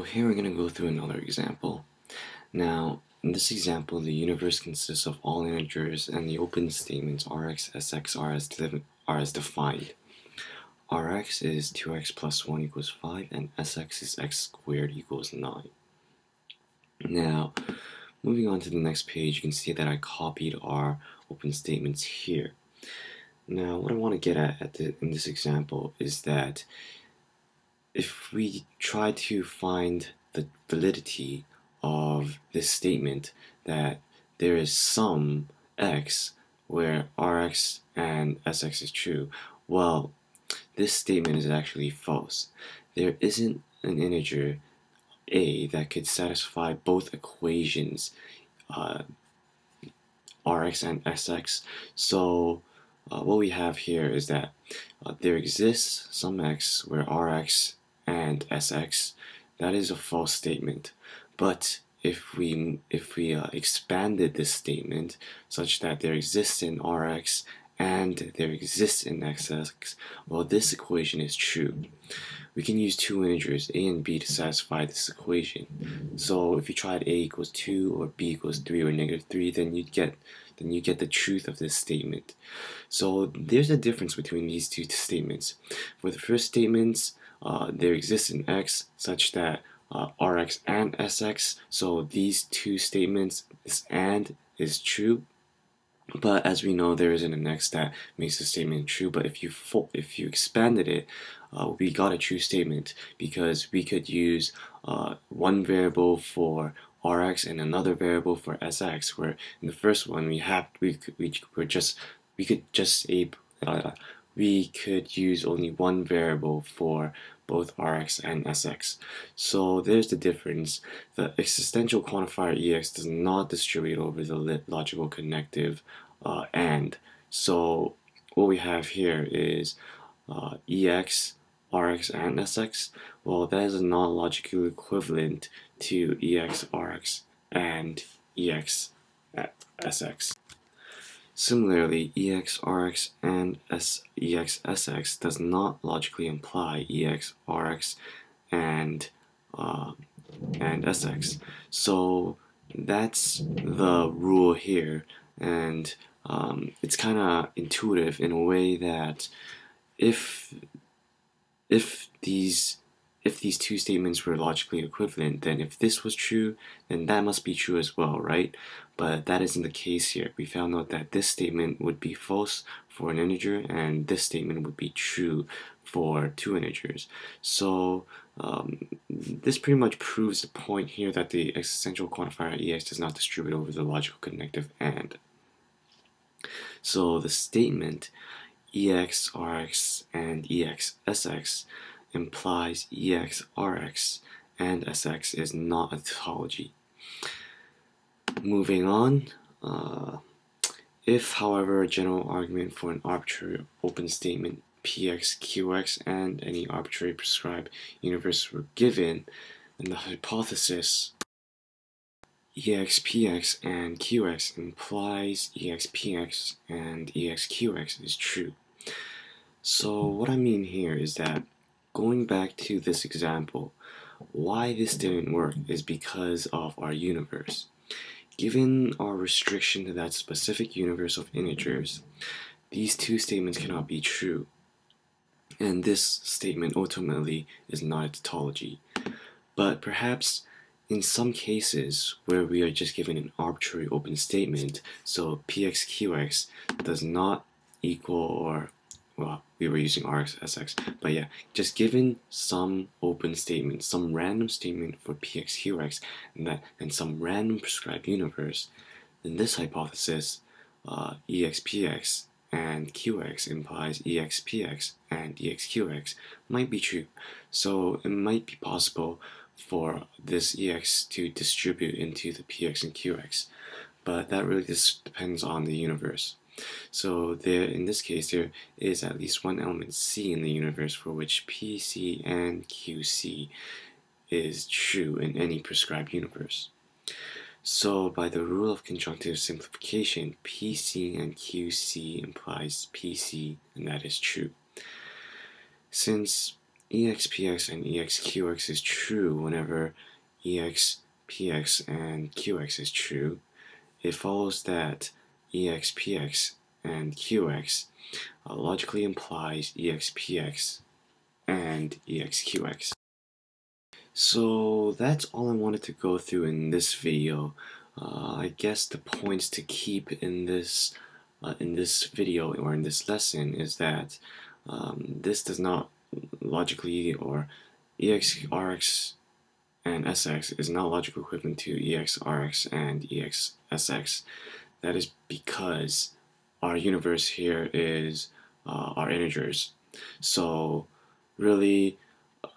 So here we're going to go through another example. Now, in this example, the universe consists of all integers and the open statements Rx, Sx are as, defined. Rx is 2x plus 1 equals 5 and Sx is x squared equals 9. Now, moving on to the next page, you can see that I copied our open statements here. Now, what I want to get at, at the, in this example is that if we try to find the validity of this statement that there is some x where rx and sx is true, well, this statement is actually false. There isn't an integer a that could satisfy both equations, uh, rx and sx. So uh, what we have here is that uh, there exists some x where rx and Sx, that is a false statement. But if we if we uh, expanded this statement such that there exists in Rx and there exists in XX, well this equation is true. We can use two integers a and b to satisfy this equation. So if you tried a equals 2 or b equals 3 or negative 3 then you'd get then you get the truth of this statement. So there's a difference between these two statements. For the first statements, uh, there exists in X such that uh, Rx and Sx, so these two statements, this AND is true, but as we know there isn't an X that makes the statement true, but if you if you expanded it, uh, we got a true statement because we could use uh, one variable for Rx and another variable for Sx, where in the first one we have we we were just we could just a uh, we could use only one variable for both Rx and Sx. So there's the difference. The existential quantifier Ex does not distribute over the logical connective uh, AND. So what we have here is uh, Ex, Rx, and Sx. Well, that is not logically equivalent to Ex, Rx, and Ex, Sx. Similarly, EX, RX, and S, EX, SX does not logically imply EX, RX, and, uh, and SX. So that's the rule here, and um, it's kind of intuitive in a way that if if these if these two statements were logically equivalent, then if this was true, then that must be true as well, right? But that isn't the case here. We found out that this statement would be false for an integer, and this statement would be true for two integers. So um, this pretty much proves the point here that the existential quantifier EX does not distribute over the logical connective AND. So the statement EX, RX, and EX, SX implies EX, RX, and SX is not a tautology. Moving on, uh, if, however, a general argument for an arbitrary open statement Px, Qx, and any arbitrary prescribed universe were given, then the hypothesis EXPX and QX implies EXPX and EXQX is true. So what I mean here is that going back to this example, why this didn't work is because of our universe. Given our restriction to that specific universe of integers, these two statements cannot be true. And this statement ultimately is not a tautology. But perhaps in some cases where we are just given an arbitrary open statement, so pxqx does not equal or well, we were using RxSX, but yeah, just given some open statement, some random statement for PXQX, and that and some random prescribed universe, then this hypothesis, uh, EXPX and QX implies EXPX and EXQX might be true. So it might be possible for this EX to distribute into the PX and QX, but that really just depends on the universe. So there, in this case, there is at least one element C in the universe for which PC and QC is true in any prescribed universe. So by the rule of conjunctive simplification, PC and QC implies PC, and that is true. Since EXPX and EXQX is true whenever EXPX and QX is true, it follows that EXPX and QX uh, logically implies EXPX and EXQX. So that's all I wanted to go through in this video. Uh, I guess the points to keep in this uh, in this video or in this lesson is that um, this does not logically or EXRX and SX is not logically equivalent to EXRX and EXSX. That is because our universe here is uh, our integers. So really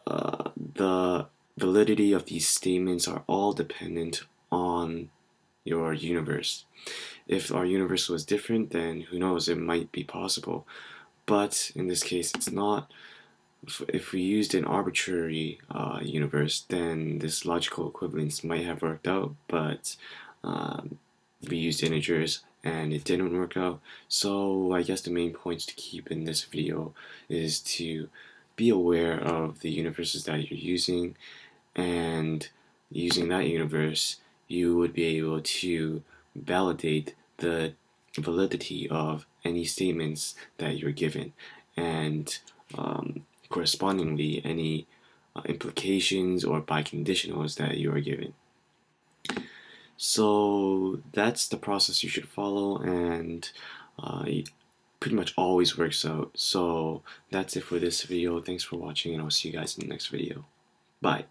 uh, the validity of these statements are all dependent on your universe. If our universe was different, then who knows, it might be possible. But in this case, it's not. If we used an arbitrary uh, universe, then this logical equivalence might have worked out, but um, we used integers and it didn't work out. So I guess the main points to keep in this video is to be aware of the universes that you're using and using that universe you would be able to validate the validity of any statements that you're given and um, correspondingly any uh, implications or biconditionals that you are given. So that's the process you should follow and uh, it pretty much always works out. So that's it for this video. Thanks for watching and I'll see you guys in the next video. Bye.